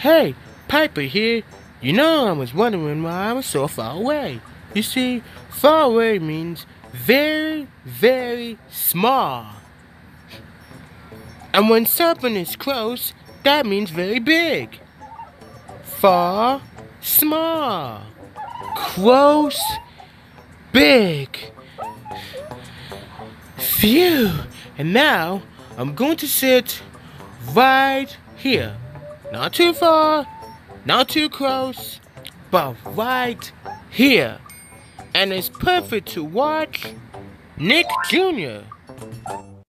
Hey, Piper here. You know, I was wondering why I was so far away. You see, far away means very, very small. And when something is close, that means very big. Far, small. Close, big. Phew. And now, I'm going to sit right here. Not too far, not too close, but right here. And it's perfect to watch Nick Jr.